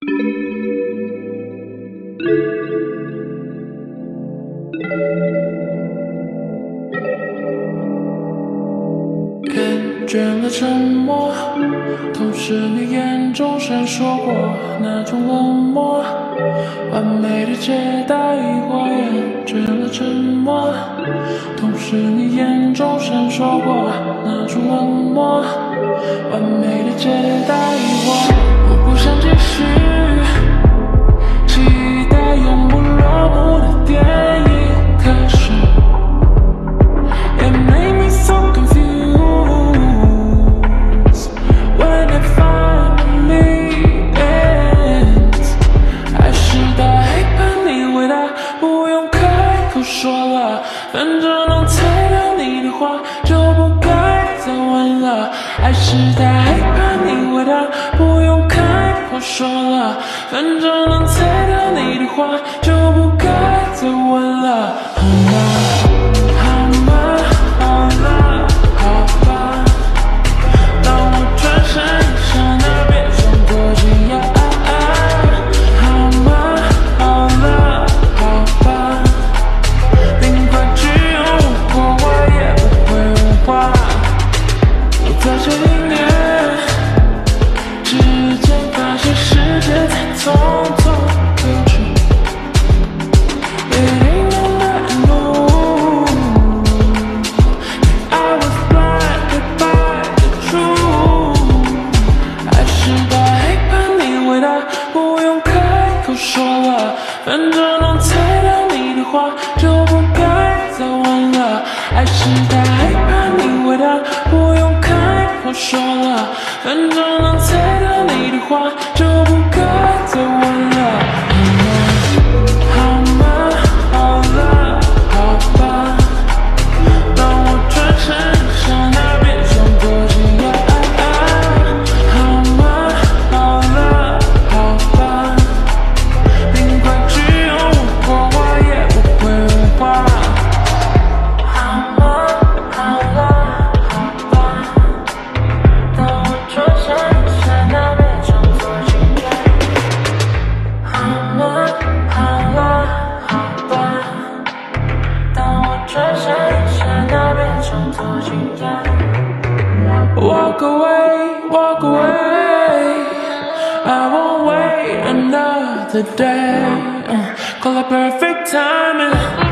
厌倦了沉默，同时你眼中闪烁过那种冷漠，完美的借代我厌倦了沉默，同时你眼中闪烁过那种冷漠，完美的借代我，我。能猜到你的话就不该再问了。爱是太害怕，你回答不用开口说了，反正能猜到你的话就不该再问了。不用开口说了，反正能猜到你的话就不该再问了。爱是太害怕，你回答不用开口说了，反正能猜到你的话就不 Walk away, walk away. I won't wait another day. Call it perfect timing.